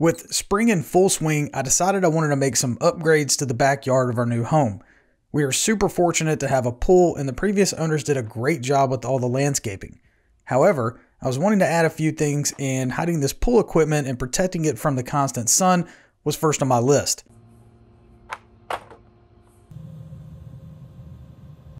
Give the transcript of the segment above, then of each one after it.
With spring in full swing, I decided I wanted to make some upgrades to the backyard of our new home. We are super fortunate to have a pool, and the previous owners did a great job with all the landscaping. However, I was wanting to add a few things, and hiding this pool equipment and protecting it from the constant sun was first on my list.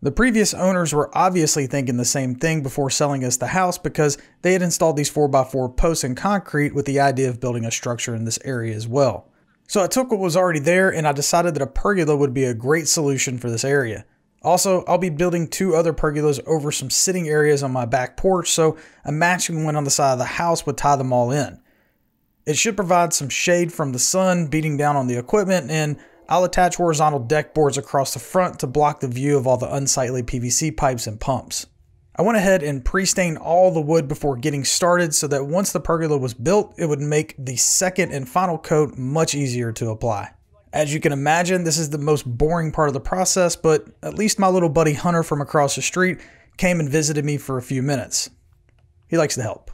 The previous owners were obviously thinking the same thing before selling us the house because they had installed these 4x4 posts in concrete with the idea of building a structure in this area as well. So I took what was already there and I decided that a pergola would be a great solution for this area. Also, I'll be building two other pergolas over some sitting areas on my back porch, so a matching one on the side of the house would tie them all in. It should provide some shade from the sun beating down on the equipment, and I'll attach horizontal deck boards across the front to block the view of all the unsightly PVC pipes and pumps. I went ahead and pre-stained all the wood before getting started so that once the pergola was built, it would make the second and final coat much easier to apply. As you can imagine, this is the most boring part of the process, but at least my little buddy Hunter from across the street came and visited me for a few minutes. He likes to help.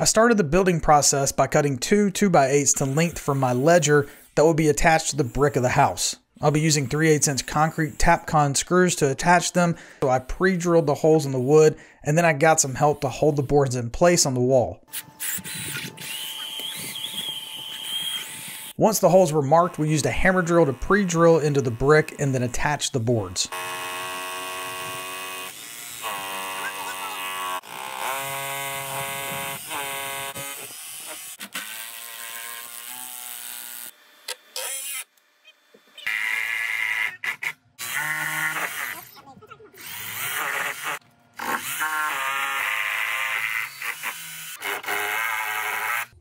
I started the building process by cutting two 2x8s to length from my ledger that will be attached to the brick of the house. I'll be using 3 8 inch concrete Tapcon screws to attach them, so I pre-drilled the holes in the wood and then I got some help to hold the boards in place on the wall. Once the holes were marked, we used a hammer drill to pre-drill into the brick and then attach the boards.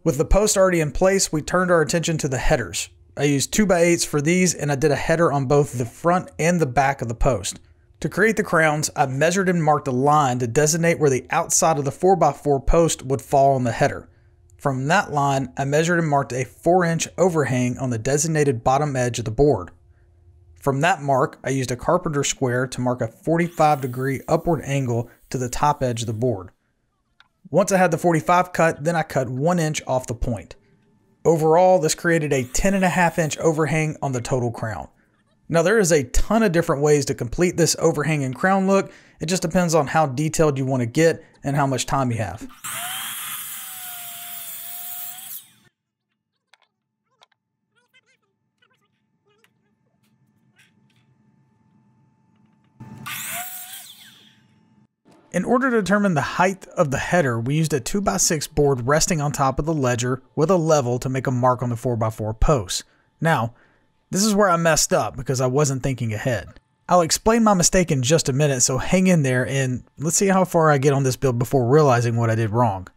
With the post already in place, we turned our attention to the headers. I used 2x8s for these and I did a header on both the front and the back of the post. To create the crowns, I measured and marked a line to designate where the outside of the 4x4 post would fall on the header. From that line, I measured and marked a 4 inch overhang on the designated bottom edge of the board. From that mark, I used a carpenter square to mark a 45 degree upward angle to the top edge of the board. Once I had the 45 cut, then I cut 1 inch off the point. Overall, this created a 10.5 inch overhang on the total crown. Now there is a ton of different ways to complete this overhang and crown look, it just depends on how detailed you want to get and how much time you have. In order to determine the height of the header, we used a 2x6 board resting on top of the ledger with a level to make a mark on the 4x4 post. Now, this is where I messed up because I wasn't thinking ahead. I'll explain my mistake in just a minute, so hang in there and let's see how far I get on this build before realizing what I did wrong.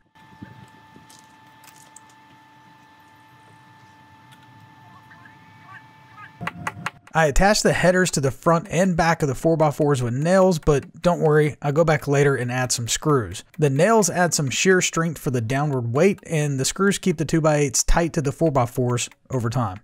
I attached the headers to the front and back of the 4x4s with nails, but don't worry, I'll go back later and add some screws. The nails add some shear strength for the downward weight, and the screws keep the 2x8s tight to the 4x4s over time.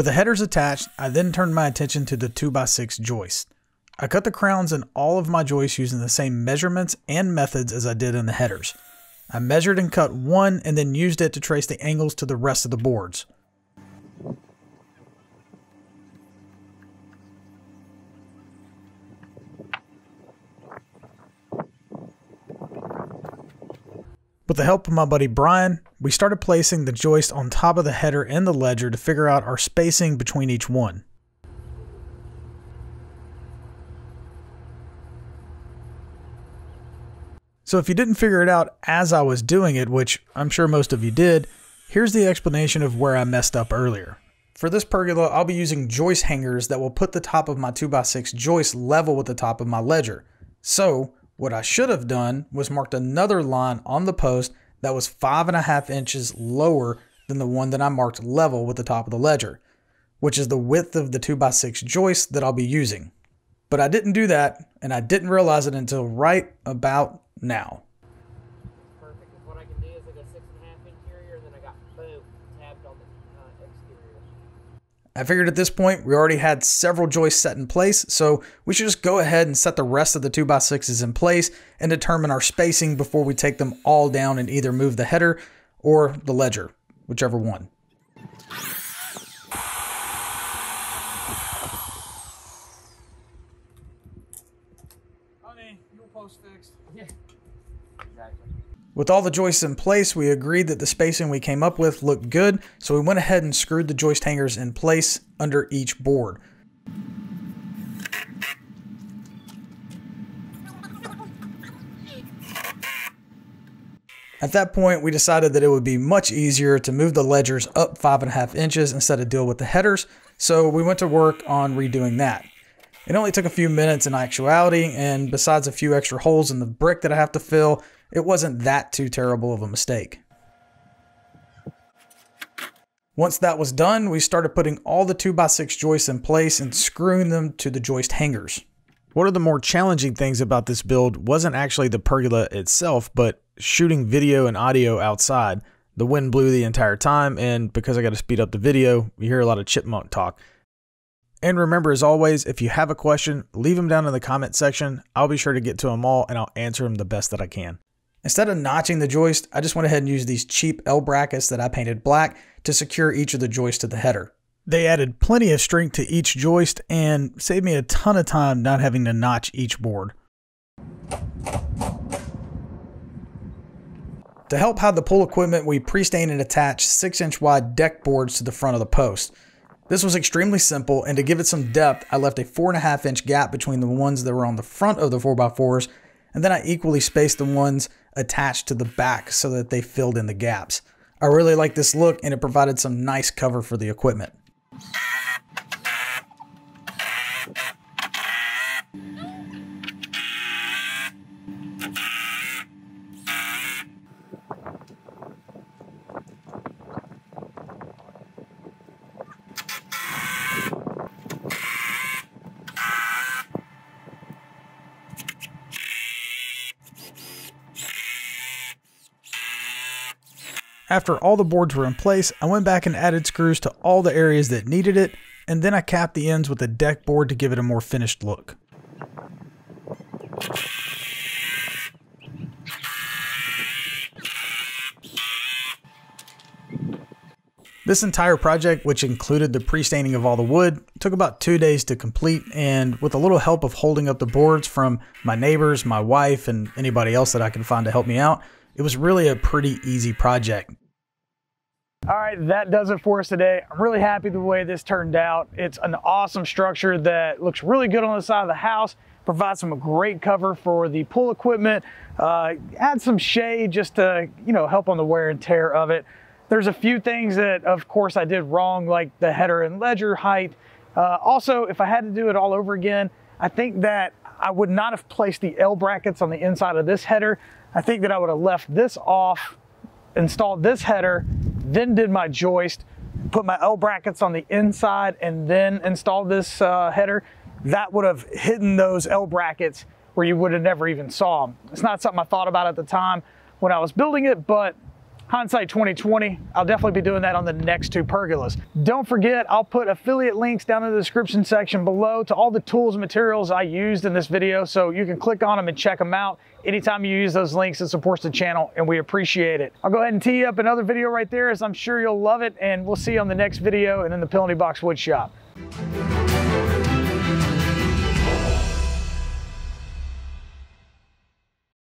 With the headers attached, I then turned my attention to the 2x6 joist. I cut the crowns in all of my joists using the same measurements and methods as I did in the headers. I measured and cut one and then used it to trace the angles to the rest of the boards. With the help of my buddy Brian, we started placing the joist on top of the header and the ledger to figure out our spacing between each one. So if you didn't figure it out as I was doing it, which I'm sure most of you did, here's the explanation of where I messed up earlier. For this pergola, I'll be using joist hangers that will put the top of my 2x6 joist level with the top of my ledger. So what I should have done was marked another line on the post that was five and a half inches lower than the one that I marked level with the top of the ledger, which is the width of the 2x6 joist that I'll be using. But I didn't do that, and I didn't realize it until right about now. Perfect. what I can do is I got six and a half interior, and then I got boom tabbed on the uh, exterior. I figured at this point we already had several joists set in place, so we should just go ahead and set the rest of the 2x6s in place and determine our spacing before we take them all down and either move the header or the ledger, whichever one. With all the joists in place, we agreed that the spacing we came up with looked good, so we went ahead and screwed the joist hangers in place under each board. At that point, we decided that it would be much easier to move the ledgers up five and a half inches instead of deal with the headers, so we went to work on redoing that. It only took a few minutes in actuality, and besides a few extra holes in the brick that I have to fill, it wasn't that too terrible of a mistake. Once that was done, we started putting all the 2x6 joists in place and screwing them to the joist hangers. One of the more challenging things about this build wasn't actually the pergola itself, but shooting video and audio outside. The wind blew the entire time, and because I got to speed up the video, you hear a lot of chipmunk talk. And remember, as always, if you have a question, leave them down in the comment section. I'll be sure to get to them all and I'll answer them the best that I can. Instead of notching the joist, I just went ahead and used these cheap L brackets that I painted black to secure each of the joists to the header. They added plenty of strength to each joist and saved me a ton of time not having to notch each board. To help hide the pull equipment, we pre-stained and attached 6 inch wide deck boards to the front of the post. This was extremely simple, and to give it some depth, I left a 4.5 inch gap between the ones that were on the front of the 4x4s and then I equally spaced the ones attached to the back so that they filled in the gaps. I really like this look and it provided some nice cover for the equipment. After all the boards were in place, I went back and added screws to all the areas that needed it, and then I capped the ends with a deck board to give it a more finished look. This entire project, which included the pre-staining of all the wood, took about two days to complete, and with a little help of holding up the boards from my neighbors, my wife, and anybody else that I could find to help me out, it was really a pretty easy project. All right, that does it for us today. I'm really happy the way this turned out. It's an awesome structure that looks really good on the side of the house, provides some great cover for the pool equipment, uh, add some shade just to, you know, help on the wear and tear of it. There's a few things that, of course, I did wrong, like the header and ledger height. Uh, also, if I had to do it all over again, I think that I would not have placed the L brackets on the inside of this header. I think that I would have left this off, installed this header, then did my joist, put my L brackets on the inside, and then installed this uh, header. That would have hidden those L brackets where you would have never even saw them. It's not something I thought about at the time when I was building it, but hindsight 2020, I'll definitely be doing that on the next two pergolas. Don't forget, I'll put affiliate links down in the description section below to all the tools and materials I used in this video, so you can click on them and check them out. Anytime you use those links, it supports the channel, and we appreciate it. I'll go ahead and tee up another video right there, as I'm sure you'll love it, and we'll see you on the next video and in the Penalty Box Wood Shop.